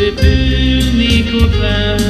bébé Nicolas.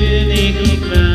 König